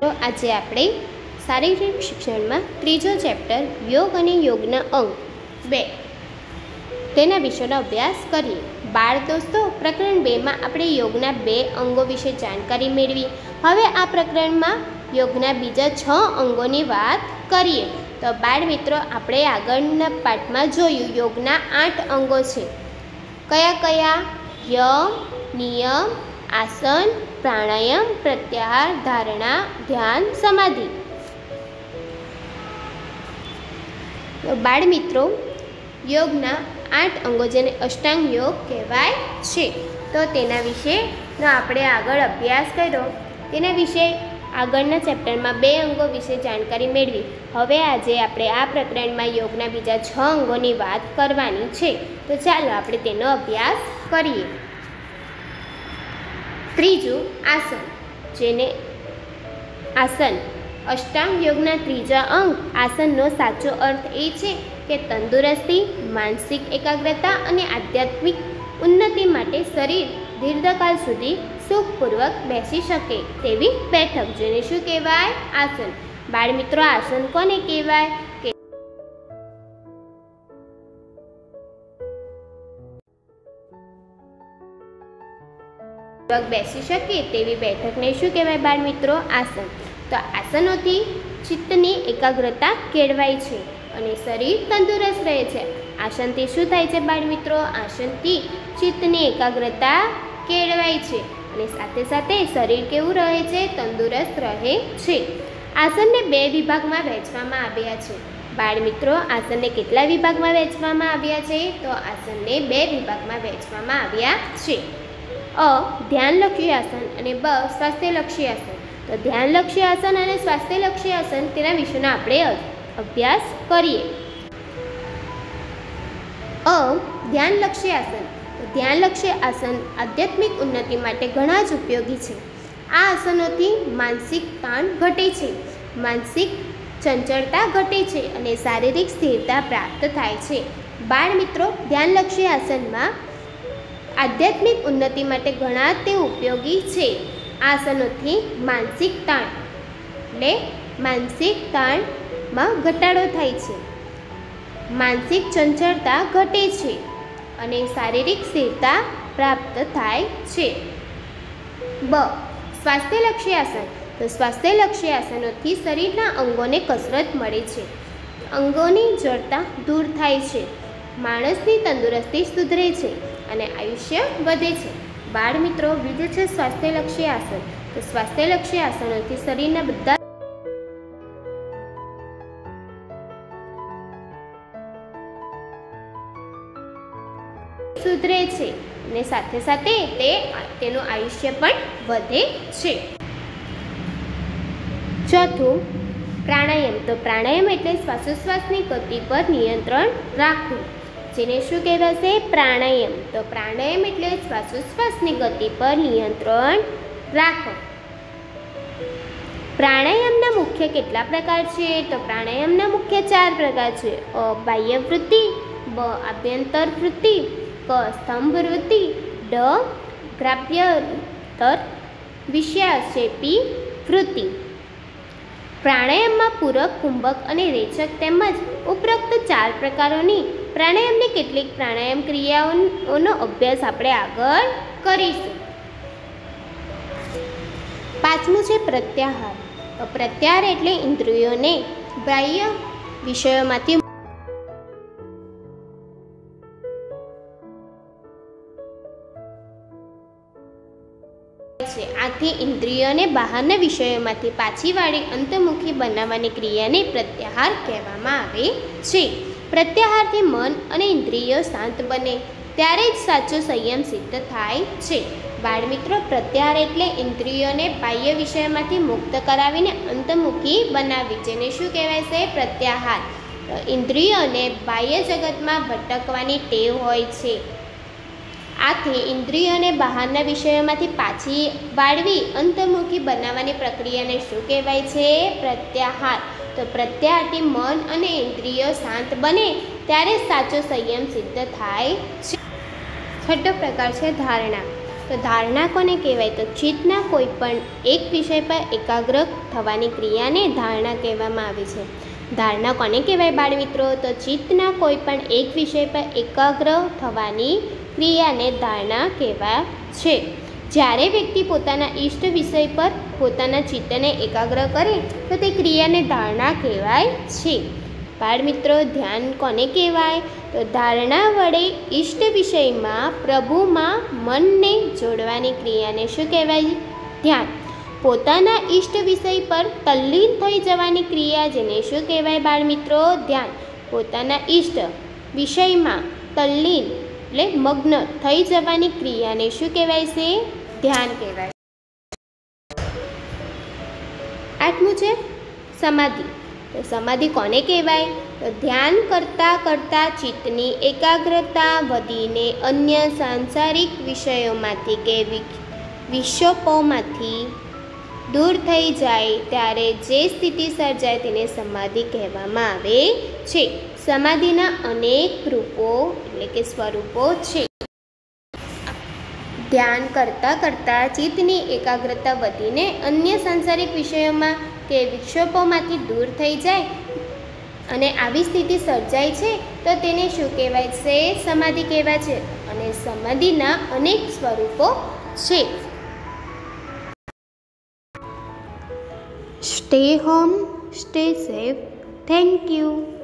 તો આજે આપણે શારીરિક શિક્ષણમાં ત્રીજો ચેપ્ટર યોગ અને યોગના અંગ બે. તેના વિશેનો અભ્યાસ કરીએ. બાળ દોસ્તો, પ્રકરણ બેમાં આપણે યોગના બે અંગો વિશે જાણકારી મેળવી. હવે આ પ્રકરણમાં યોગના બીજા છ અંગોની વાત કરીએ. તો બાળ મિત્રો, આપણે આગળના પાઠમાં જોયું યોગના આઠ અંગો છે. કયા કયા? યમ નિયમ આસન, પ્રાણાયામ, પ્રત્યાહાર, ધારણા, ધ્યાન, સમાધિ. બાળ મિત્રો યોગના આઠ અંગો જેને અષ્ટાંગ યોગ કહેવાય છે. તો તેના વિશેનો આપણે આગળ અભ્યાસ કર્યો. તેના વિશે આગળના ચેપ્ટરમાં બે અંગો વિશે જાણકારી મેળવી. હવે આજે આપણે આ પ્રકરણમાં યોગના બીજા છ અંગોની વાત કરવાની છે. તો ચાલો આપણે તેનો અભ્યાસ કરીએ. ત્રીજું આસન, જેને આસન અષ્ટાંગ યોગના ત્રીજા અંગ. આસનનો સાચો અર્થ એ છે કે તંદુરસ્તી, માનસિક એકાગ્રતા અને આધ્યાત્મિક ઉન્નતિ માટે શરીર દીર્ઘકાળ સુધી સુખપૂર્વક બેસી શકે તેવી બેઠક, જેને શું કહેવાય? આસન. બાળમિત્રો, આસન કોને કહેવાય? કે બેસી શકે તેવી બેઠકને શું કહેવાય બાળ મિત્રો આસન. તો આસનોથી ચિત્તની એકાગ્રતા કેળવાય છે અને શરીર તંદુરસ્ત રહે છે. આસનથી શું થાય છે બાળ મિત્રો આસનથી ચિત્તની એકાગ્રતા કેળવાય છે અને સાથે સાથે શરીર કેવું રહે છે? તંદુરસ્ત રહે છે. આસનને બે વિભાગમાં વહેંચવામાં આવ્યા છે. બાળ મિત્રો આસનને કેટલા વિભાગમાં વહેંચવામાં આવ્યા છે? તો આસનને બે વિભાગમાં વહેંચવામાં આવ્યા છે. અ, ધ્યાનલક્ષી આસન અને બ, સ્વાસ્થ્યલક્ષી આસન. તો ધ્યાનલક્ષી આસન અને સ્વાસ્થ્યલક્ષી આસન તેના વિશેનો આપણે અભ્યાસ કરીએ. અ, ધ્યાનલક્ષી આસન. તો ધ્યાનલક્ષી આસન આધ્યાત્મિક ઉન્નતિ માટે ઘણા જ ઉપયોગી છે. આ આસનોથી માનસિક તાણ ઘટે છે, માનસિક ચંચળતા ઘટે છે અને શારીરિક સ્થિરતા પ્રાપ્ત થાય છે. બાળ મિત્રો ધ્યાનલક્ષી આસનમાં આધ્યાત્મિક ઉન્નતિ માટે ઘણા તે ઉપયોગી છે. આસનોથી માનસિક તાણ એટલે માનસિક તાણમાં ઘટાડો થાય છે. માનસિક ચંચળતા ઘટે છે અને શારીરિક સ્થિરતા પ્રાપ્ત થાય છે. બ. સ્વાસ્થ્યલક્ષી આસન. તો સ્વાસ્થ્યલક્ષી આસનોથી શરીરના અંગોને કસરત મળે છે. અંગોની જડતા દૂર થાય છે. માણસની તંદુરસ્તી સુધરે છે. અને આયુષ્ય વધે છે. બાળ મિત્રો બીજું છે સ્વાસ્થ્યલક્ષી આસન. તો સ્વાસ્થ્યલક્ષી આસનોથી શરીરના બધા સુધરે છે અને સાથે સાથે તે તેનું આયુષ્ય પણ વધે છે. ચોથું, પ્રાણાયામ. તો પ્રાણાયામ એટલે શ્વાસોશ્વાસની ગતિ પર નિયંત્રણ રાખવું. જેને શું કહેવાશે? પ્રાણાયામ. તો પ્રાણાયામ એટલે શ્વાસોશ્વાસની ગતિ પર નિયંત્રણ રાખો. પ્રાણાયામના મુખ્ય કેટલા પ્રકાર છે? તો પ્રાણાયામના મુખ્ય ચાર પ્રકાર છે. અ, બાહ્ય વૃત્તિ, બ, આભ્યંતર વૃત્તિ, ક, સ્તંભ વૃત્તિ, ડ, ગ્રાભ્યતર વિષયાક્ષેપી વૃત્તિ. પ્રાણાયામમાં પૂરક, કુંભક અને રેચક તેમજ ઉપરોક્ત ચાર પ્રકારોની પ્રાણાયામની કેટલીક પ્રાણાયામ ક્રિયાઓનો અભ્યાસ આપણે આગળ કરીશું. પાંચમું છે પ્રત્યાહાર. તો પ્રત્યાહાર એટલે ઇન્દ્રિયોને બાહ્ય વિષયોમાંથી આથી ઇન્દ્રિયોને બહારના વિષયોમાંથી પાછી વાળી અંતર્મુખી બનાવવાની ક્રિયાને પ્રત્યાહાર કહેવામાં આવે છે. પ્રત્યાહારથી મન અને ઇન્દ્રિયો શાંત બને, ત્યારે જ સાચો સંયમ સિદ્ધ થાય છે. બાળમિત્રો પ્રત્યાહાર એટલે ઇન્દ્રિયોને બાહ્ય વિષયમાંથી મુક્ત કરાવીને અંતમુખી બનાવવી, જેને શું કહેવાય છે? પ્રત્યાહાર. ઇન્દ્રિયોને બાહ્ય જગતમાં ભટકવાની ટેવ હોય છે. આથી ઇન્દ્રિયોને બહારના વિષયોમાંથી પાછી વાળવી અંતર્મુખી બનાવવાની પ્રક્રિયાને શું કહેવાય છે? પ્રત્યાહાર. તો પ્રત્યાથી મન અને ઇન્દ્રિયો શાંત બને ત્યારે સાચો સંયમ સિદ્ધ થાય. છે છઠ્ઠો પ્રકાર છે ધારણા. તો ધારણા કોને કહેવાય? તો ચિત્તના કોઈ પણ એક વિષય પર એકાગ્ર થવાની ક્રિયાને ધારણા કહેવામાં આવે છે. ધારણા કોને કહેવાય બાળ મિત્રો તો ચિત્તના કોઈ પણ એક વિષય પર એકાગ્ર થવાની ક્રિયાને ધારણા કહેવાય છે. જ્યારે વ્યક્તિ પોતાના ઈષ્ટ વિષય પર પોતાના ચિત્તને એકાગ્ર કરે, તો તે ક્રિયાને ધારણા કહેવાય છે. બાળ મિત્રો ધ્યાન કોને કહેવાય? તો ધારણા વડે ઈષ્ટ વિષયમાં પ્રભુમાં મનને જોડવાની ક્રિયાને શું કહેવાય? ધ્યાન. પોતાના ઈષ્ટ વિષય પર તલ્લીન થઈ જવાની ક્રિયા જેને શું કહેવાય બાળ મિત્રો ધ્યાન. પોતાના ઈષ્ટ વિષયમાં તલ્લીન, એટલે મગ્ન થઈ જવાની ક્રિયાને શું કહેવાય છે? ધ્યાન કહેવાય. આઠમું છે સમાધિ. તો સમાધિ કોને કહેવાય? તો ધ્યાન કરતાં કરતાં ચિત્તની એકાગ્રતા વધીને અન્ય સાંસારિક વિષયોમાંથી કે વિક્ષોપોમાંથી દૂર થઈ જાય ત્યારે જે સ્થિતિ સર્જાય તેને સમાધિ કહેવામાં આવે છે. સમાધિના અનેક રૂપો એટલે કે સ્વરૂપો છે. ધ્યાન કરતાં કરતાં ચિત્તની એકાગ્રતા વધીને અન્ય સાંસારિક વિષયોમાં કે વિક્ષોપોમાંથી દૂર થઈ જાય અને આવી સ્થિતિ સર્જાય છે, તો તેને શું કહેવાય છે? સમાધિ કહેવાય છે અને સમાધિના અનેક સ્વરૂપો છે. Stay home, stay safe. Thank you.